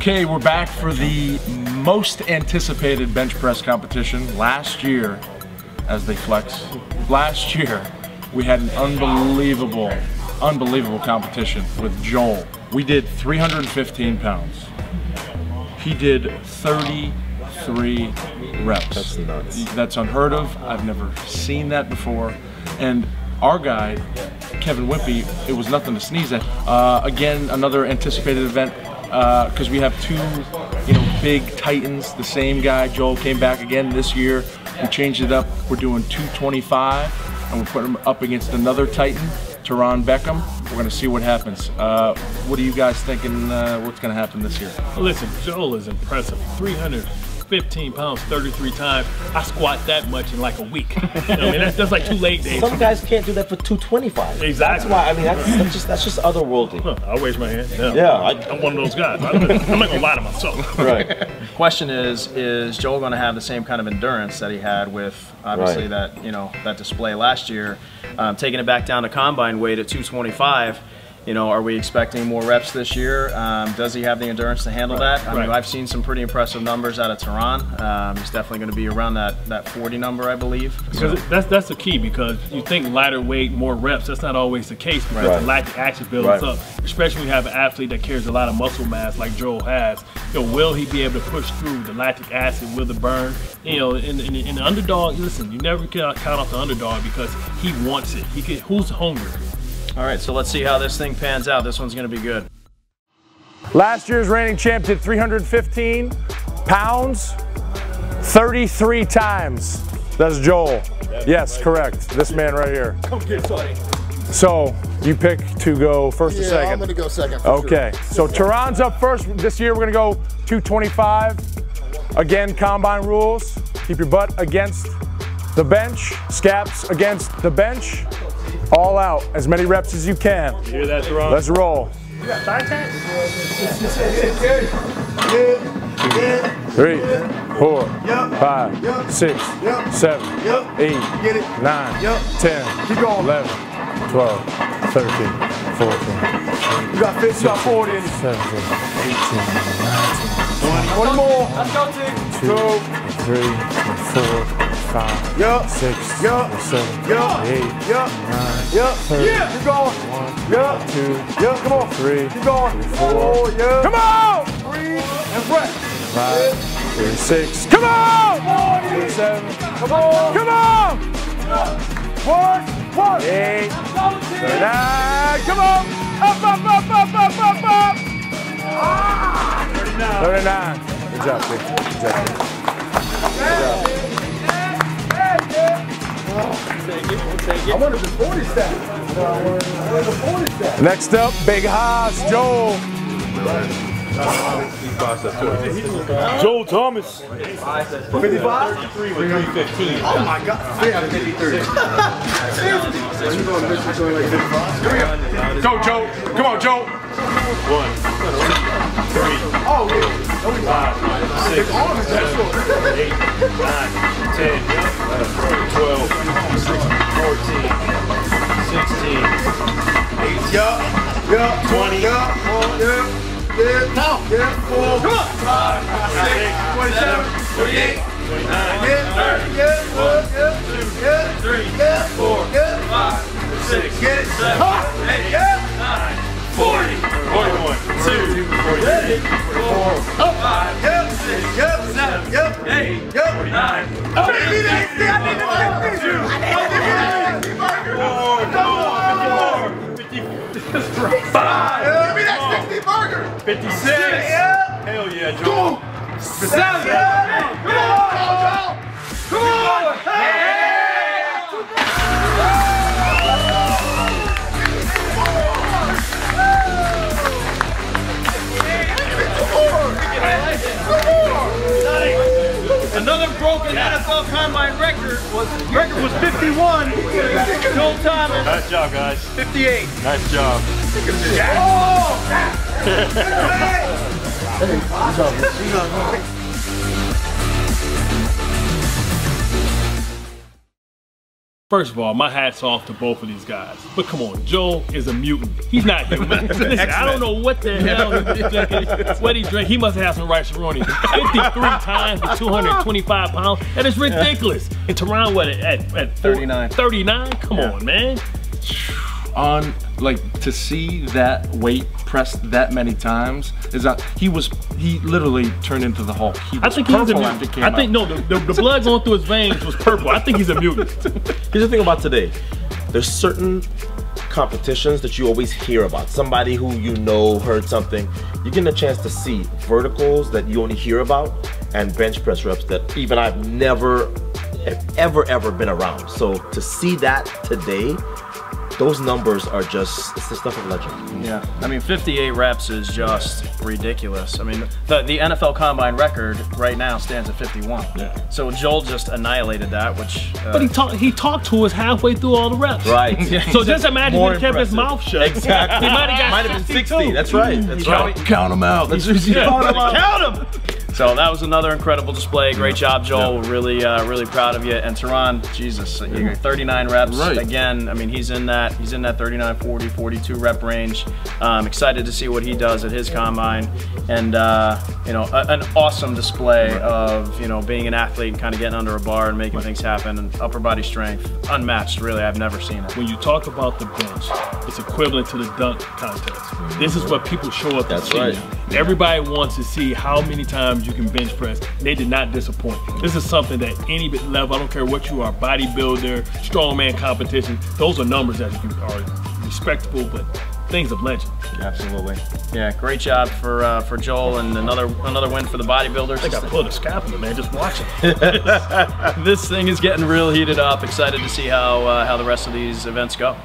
Okay, we're back for the most anticipated bench press competition last year as they flex. Last year, we had an unbelievable, unbelievable competition with Joel. We did 315 pounds. He did 33 reps. That's nuts. That's unheard of. I've never seen that before. And our guy, Kevin Wimpy, it was nothing to sneeze at. Uh, again, another anticipated event because uh, we have two, you know, big titans. The same guy, Joel, came back again this year. We changed it up. We're doing 225, and we're putting him up against another titan, Teron Beckham. We're gonna see what happens. Uh, what are you guys thinking? Uh, what's gonna happen this year? Listen, Joel is impressive. 300 15 pounds 33 times. I squat that much in like a week. You know I mean, that's, that's like two leg days. Some guys can't do that for 225. Exactly. That's why, I mean, that's, that's just that's just otherworldly. Huh, I'll raise my hand. Yeah. Yeah, I- I'm one of those guys. I'm not, I'm not gonna lie to myself. Right. Question is, is Joel going to have the same kind of endurance that he had with obviously Right. that you know that display last year, um, taking it back down to combine weight at 225? You know, are we expecting more reps this year? Um, does he have the endurance to handle that? I mean, I've seen some pretty impressive numbers out of Teron. Um, he's definitely going to be around that that 40 number, I believe. So- Because that's that's the key because you think lighter weight, more reps. That's not always the case because Right. the lactic acid builds Right. up. Especially when you have an athlete that carries a lot of muscle mass like Joel has. You know, will he be able to push through the lactic acid? Will the burn? You know, in, the underdog, listen, you never can count off the underdog because he wants it. He can, who's hungry? All right, so let's see how this thing pans out. This one's going to be good. Last year's reigning champ did 315 pounds 33 times. That's Joel. Yes, correct. This man right here. So you pick to go first or Yeah, second? I'm gonna go second. for Okay, so Teron's up first. This year we're gonna go 225. Again, combine rules. Keep your butt against the bench, scaps against the bench. All out, as many reps as you can. You hear that, Teron? Let's roll. Three, four, five, six, seven, eight, nine, 10, 11, 12, 13, 14, You got 50, you got 40 in 17, 18, 19, 20 more. Let's go, Two, three, four, five, Yup. six, Yup. seven, Yup. eight, Yup. nine, Yup. 30, Yeah. Keep going. One, Yup. two, Yup. Come on. three, Keep going. four. Oh, yeah. Come on! Breathe and breath. Five, thirty-six. Come on! Thirty-seven. Come on. Come on! Work. Work. Eight. Thirty-nine. Come on! Up, up, up, up, up, up, up! Thirty-nine. Good job. Good job. Next up, Big Haas, Joel. Joel Thomas. 55? 315. Oh my God. Yeah, 53. Go, Joe. Come on, Joe. One, three, Oh, yeah. Yeah. Four. Come on. Five. Six. 27. 28. 29, Yeah. 30. Yeah. Four. Yeah. Yeah. three, Yeah. four, Yeah. five, six, Get seven, Huh. eight, Yeah. nine, 40, 41, 2, 43, 44, Up. Yep. Yep. seven, Yep. eight, Yep. 49, Oh, give me that. I need the 50. Give me that 60 burger. Come on. 5, Give me that 60 burger. 56. Yeah. Hell yeah, Joel. Seven. Come broken NFL Combine record was record was 51. Joel Thomas, Nice job, guys. 58. Nice job. Oh. First of all, my hat's off to both of these guys. But come on, Joel is a mutant. He's not human. Listen, I don't know what the hell he's drinking, what he drank. He must have had some rice roni. 53 times with 225 pounds. That is ridiculous. And Teron, what, at, at 39. 39? Come Yeah. on, man. On like to see that weight pressed that many times is that he was he literally turned into the Hulk. He was I think he's a purple after mutant. came I think, out. no, the, the, the blood going through his veins was purple. I think he's a mutant. Here's the thing about today. There's certain competitions that you always hear about. Somebody who you know heard something. You're getting a chance to see verticals that you only hear about and bench press reps that even I've never ever ever been around. So to see that today, those numbers are just it's the stuff of legend. Yeah, I mean, 58 reps is just ridiculous. I mean, the, the NFL Combine record right now stands at 51. Yeah. So Joel just annihilated that, which. Uh, But he talked he talked to us halfway through all the reps. Right. So just imagine More he kept his mouth shut. Exactly. He might have got Might have been 60. That's right. That's right. count them out. Let's just Count him. So that was another incredible display. Great job, Joel. We're really, uh, really proud of you. And Teron, Jesus, you 39 reps. Right. Again, I mean, he's in that he's in that 39, 40, 42 rep range. Um, excited to see what he does at his combine, and uh, you know, a, an awesome display of you know being an athlete and kind of getting under a bar and making things happen, and upper body strength, unmatched. Really, I've never seen it. When you talk about the bench, it's equivalent to the dunk contest. This is what people show up That's to see. right. Everybody wants to see how many times you can bench press. They did not disappoint. This is something that any level, I don't care what you are, bodybuilder, strongman competition, those are numbers that you are respectable, but things of legend. Absolutely. Yeah, great job for uh, for Joel and another another win for the bodybuilders. I think I pulled a scapula, man, just watching. this thing is getting real heated up. Excited to see how uh, how the rest of these events go.